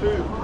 two.